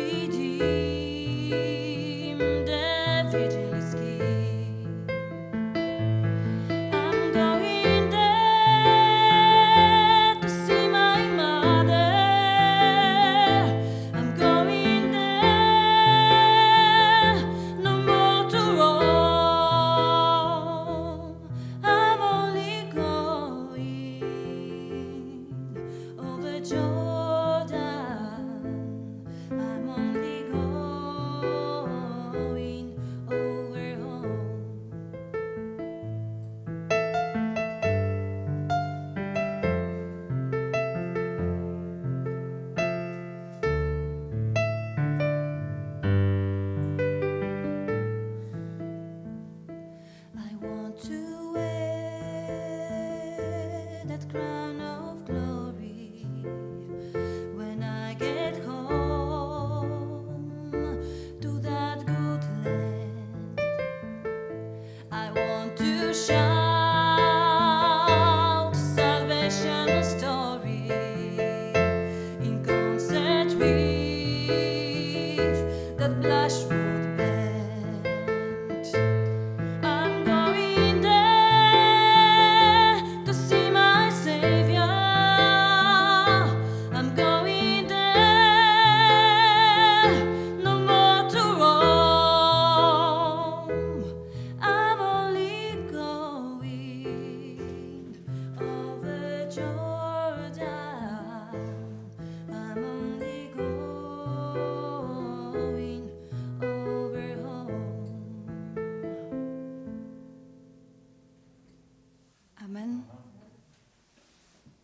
3D. that blush.